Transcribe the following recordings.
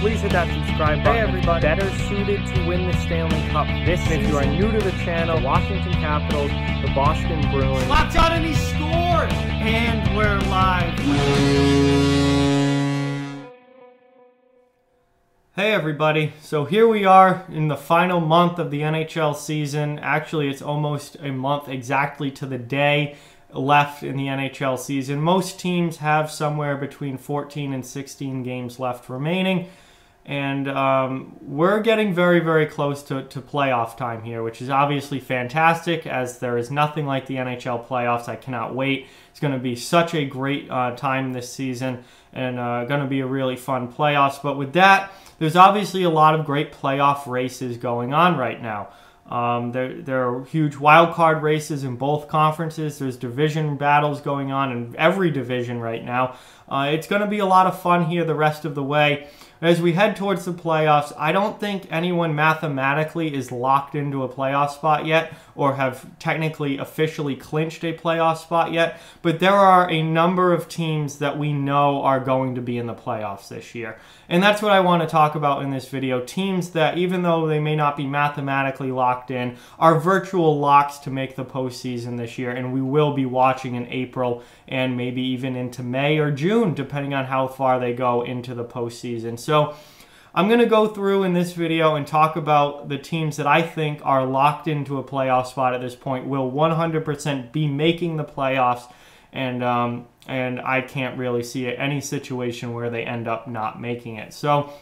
please hit that subscribe button. Hey everybody. Better suited to win the Stanley Cup this season. If you are new to the channel, Washington Capitals, the Boston Bruins. Locked on and he scored! And we're live. Hey everybody, so here we are in the final month of the NHL season. Actually, it's almost a month exactly to the day left in the NHL season. Most teams have somewhere between 14 and 16 games left remaining. And um, we're getting very, very close to, to playoff time here, which is obviously fantastic as there is nothing like the NHL playoffs. I cannot wait. It's going to be such a great uh, time this season and uh, going to be a really fun playoffs. But with that, there's obviously a lot of great playoff races going on right now. Um, there, there are huge wild card races in both conferences. There's division battles going on in every division right now. Uh, it's going to be a lot of fun here the rest of the way. As we head towards the playoffs, I don't think anyone mathematically is locked into a playoff spot yet or have technically officially clinched a playoff spot yet, but there are a number of teams that we know are going to be in the playoffs this year. And that's what I want to talk about in this video. Teams that, even though they may not be mathematically locked in, are virtual locks to make the postseason this year, and we will be watching in April and maybe even into May or June, depending on how far they go into the postseason. So so I'm going to go through in this video and talk about the teams that I think are locked into a playoff spot at this point, will 100% be making the playoffs, and um, and I can't really see any situation where they end up not making it. So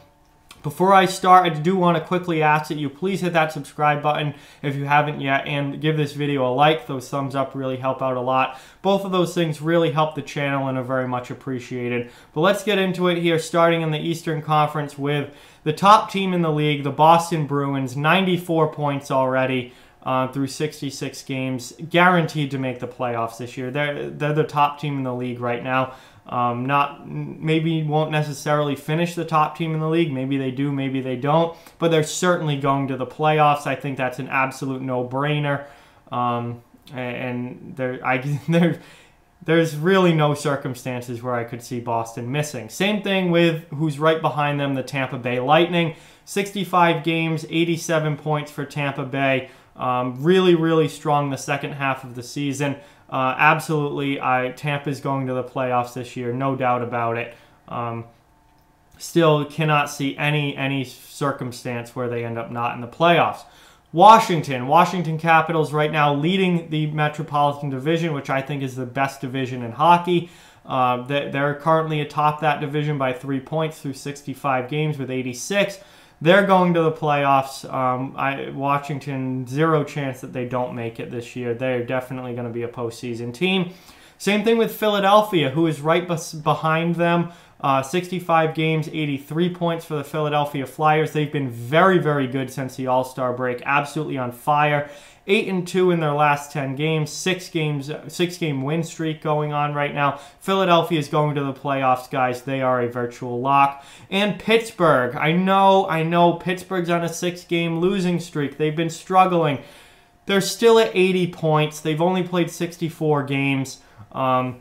before I start, I do want to quickly ask that you please hit that subscribe button if you haven't yet and give this video a like. Those thumbs up really help out a lot. Both of those things really help the channel and are very much appreciated. But let's get into it here, starting in the Eastern Conference with the top team in the league, the Boston Bruins, 94 points already. Uh, through 66 games, guaranteed to make the playoffs this year. They're, they're the top team in the league right now. Um, not maybe won't necessarily finish the top team in the league. Maybe they do, maybe they don't. But they're certainly going to the playoffs. I think that's an absolute no-brainer. Um, and there, I there, there's really no circumstances where I could see Boston missing. Same thing with who's right behind them, the Tampa Bay Lightning. 65 games, 87 points for Tampa Bay. Um, really, really strong the second half of the season. Uh, absolutely, I Tampa's going to the playoffs this year, no doubt about it. Um, still cannot see any any circumstance where they end up not in the playoffs. Washington, Washington Capitals right now leading the Metropolitan Division, which I think is the best division in hockey. Uh, they're currently atop that division by three points through 65 games with 86. They're going to the playoffs. Um, I, Washington, zero chance that they don't make it this year. They're definitely going to be a postseason team. Same thing with Philadelphia, who is right behind them. Uh, 65 games, 83 points for the Philadelphia Flyers. They've been very, very good since the All Star break. Absolutely on fire eight and two in their last ten games, six games, six game win streak going on right now. Philadelphia is going to the playoffs, guys. They are a virtual lock. And Pittsburgh, I know, I know, Pittsburgh's on a six game losing streak. They've been struggling. They're still at 80 points. They've only played 64 games. Um,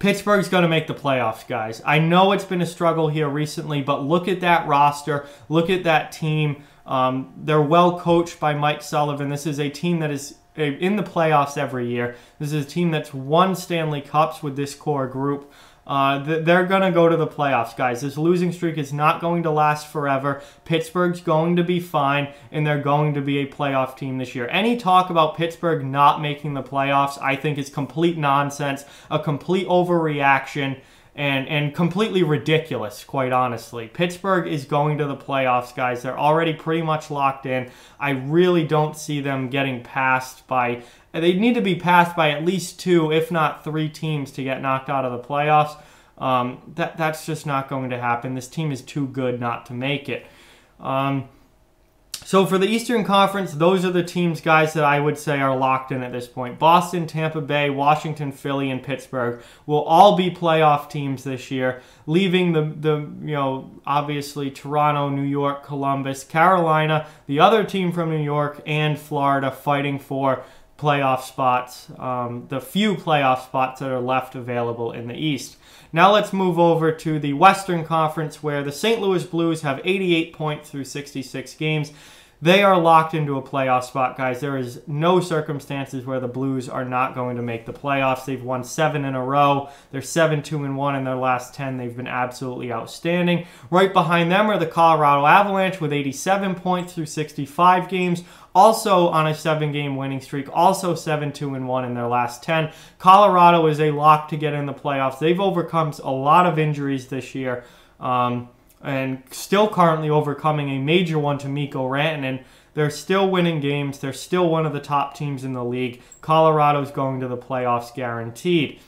Pittsburgh's going to make the playoffs, guys. I know it's been a struggle here recently, but look at that roster. Look at that team. Um, they're well coached by Mike Sullivan. This is a team that is in the playoffs every year. This is a team that's won Stanley Cups with this core group. Uh, they're going to go to the playoffs, guys. This losing streak is not going to last forever. Pittsburgh's going to be fine, and they're going to be a playoff team this year. Any talk about Pittsburgh not making the playoffs, I think, is complete nonsense, a complete overreaction and and completely ridiculous, quite honestly. Pittsburgh is going to the playoffs, guys. They're already pretty much locked in. I really don't see them getting passed by. They need to be passed by at least two, if not three teams, to get knocked out of the playoffs. Um, that that's just not going to happen. This team is too good not to make it. Um, so for the Eastern Conference, those are the teams, guys, that I would say are locked in at this point. Boston, Tampa Bay, Washington, Philly, and Pittsburgh will all be playoff teams this year, leaving the, the you know, obviously Toronto, New York, Columbus, Carolina, the other team from New York, and Florida fighting for playoff spots, um, the few playoff spots that are left available in the East. Now let's move over to the Western Conference where the St. Louis Blues have 88 points through 66 games. They are locked into a playoff spot, guys. There is no circumstances where the Blues are not going to make the playoffs. They've won seven in a row. They're 7 2 and 1 in their last 10. They've been absolutely outstanding. Right behind them are the Colorado Avalanche with 87 points through 65 games. Also on a seven game winning streak, also 7 2 and 1 in their last 10. Colorado is a lock to get in the playoffs. They've overcome a lot of injuries this year. Um, and still currently overcoming a major one to Mikko Rantanen. They're still winning games. They're still one of the top teams in the league. Colorado's going to the playoffs guaranteed.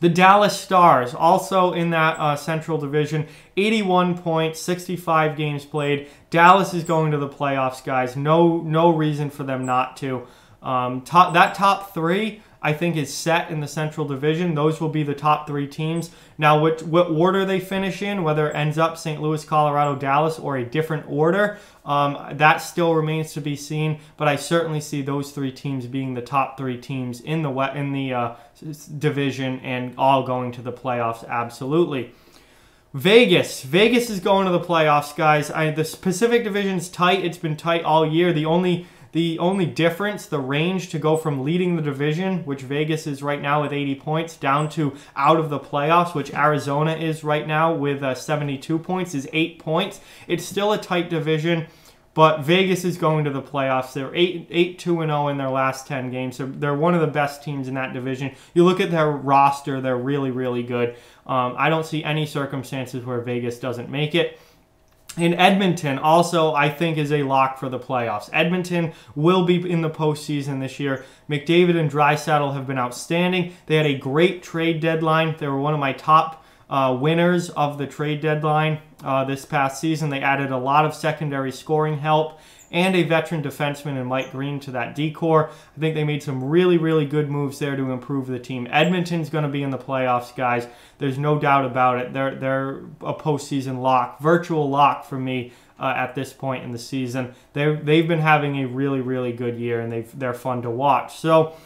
The Dallas Stars, also in that uh, Central Division, 81 points, 65 games played. Dallas is going to the playoffs, guys. No, no reason for them not to. Um, top, that top three, I think is set in the Central Division. Those will be the top three teams. Now, what, what order they finish in, whether it ends up St. Louis, Colorado, Dallas, or a different order, um, that still remains to be seen. But I certainly see those three teams being the top three teams in the in the uh, division and all going to the playoffs. Absolutely. Vegas. Vegas is going to the playoffs, guys. I, the Pacific Division's tight. It's been tight all year. The only the only difference, the range to go from leading the division, which Vegas is right now with 80 points, down to out of the playoffs, which Arizona is right now with uh, 72 points, is eight points. It's still a tight division. But Vegas is going to the playoffs. They're 8 8 2 and 0 in their last 10 games. So they're one of the best teams in that division. You look at their roster, they're really, really good. Um, I don't see any circumstances where Vegas doesn't make it in Edmonton, also, I think is a lock for the playoffs. Edmonton will be in the postseason this year. McDavid and Draisaitl have been outstanding. They had a great trade deadline. They were one of my top uh, winners of the trade deadline uh, this past season. They added a lot of secondary scoring help and a veteran defenseman in Mike Green to that D corps. I think they made some really, really good moves there to improve the team. Edmonton's going to be in the playoffs, guys. There's no doubt about it. They're they're a postseason lock, virtual lock for me. Uh, at this point in the season, they they've been having a really really good year, and they they're fun to watch. So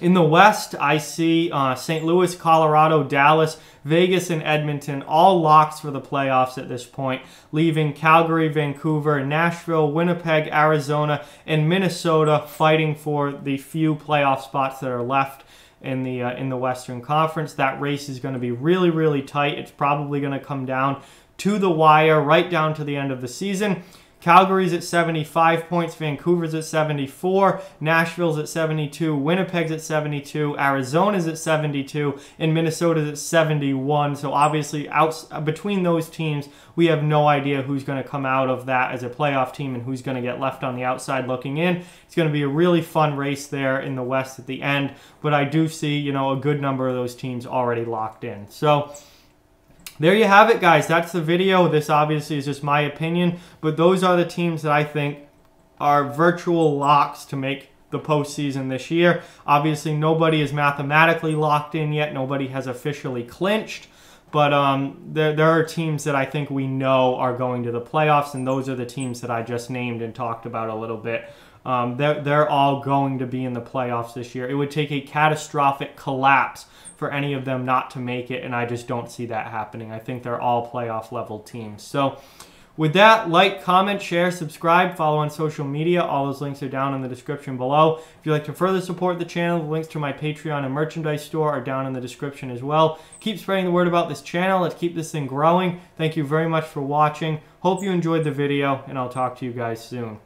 in the West, I see uh, St. Louis, Colorado, Dallas, Vegas, and Edmonton all locks for the playoffs at this point, leaving Calgary, Vancouver, Nashville, Winnipeg, Arizona, and Minnesota fighting for the few playoff spots that are left in the uh, in the Western Conference. That race is going to be really really tight. It's probably going to come down to the wire right down to the end of the season. Calgary's at 75 points, Vancouver's at 74, Nashville's at 72, Winnipeg's at 72, Arizona's at 72, and Minnesota's at 71. So obviously, out between those teams, we have no idea who's going to come out of that as a playoff team and who's going to get left on the outside looking in. It's going to be a really fun race there in the West at the end, but I do see, you know, a good number of those teams already locked in. So there you have it, guys. That's the video. This obviously is just my opinion, but those are the teams that I think are virtual locks to make the postseason this year. Obviously, nobody is mathematically locked in yet. Nobody has officially clinched. But um, there, there are teams that I think we know are going to the playoffs, and those are the teams that I just named and talked about a little bit. Um, they're, they're all going to be in the playoffs this year. It would take a catastrophic collapse for any of them not to make it, and I just don't see that happening. I think they're all playoff level teams. So, with that, like, comment, share, subscribe, follow on social media. All those links are down in the description below. If you'd like to further support the channel, the links to my Patreon and merchandise store are down in the description as well. Keep spreading the word about this channel. Let's keep this thing growing. Thank you very much for watching. Hope you enjoyed the video, and I'll talk to you guys soon.